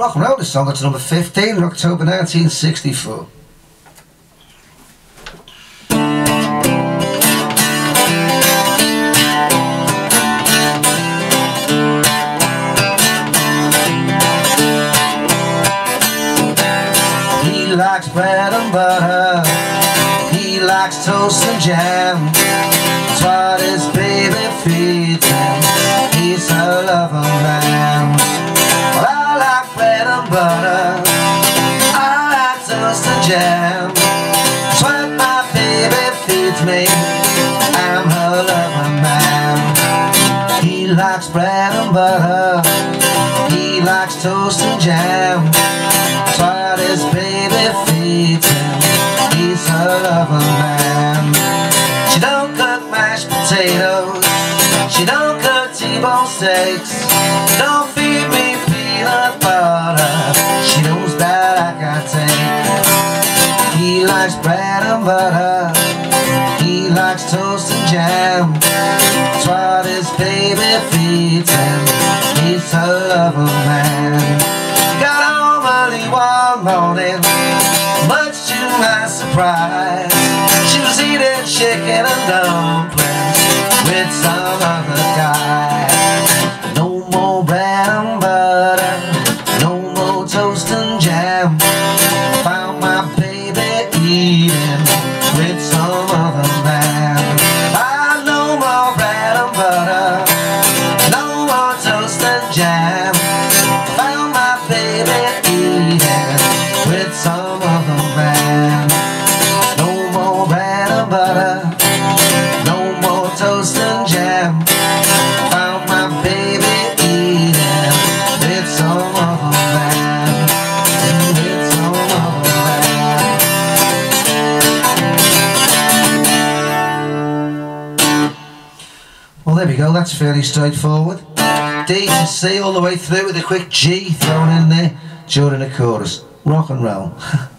Rock and roll this song got to number 15 in October 1964. He likes bread and butter. He likes toast and jam. That's what his baby feeds him jam. That's what my baby feeds me. I'm her lover man. He likes bread and butter. He likes toast and jam. That's what his baby feeds him. He's a lover man. She don't cook mashed potatoes. She don't cook T-bone steaks. Don't He likes bread and butter. He likes toast and jam. That's what his baby feeds him. He's a lover man. Got home early one morning. Much to my surprise. She was eating chicken and dumplings With some other guy. No more bread and butter. No more toast and jam baby With some other man. I no more bread and butter No more toast and jam. Found my baby eating With some other man. No more bread and butter Well, there we go. That's fairly straightforward. D to C all the way through with a quick G thrown in there during the chorus. Rock and roll.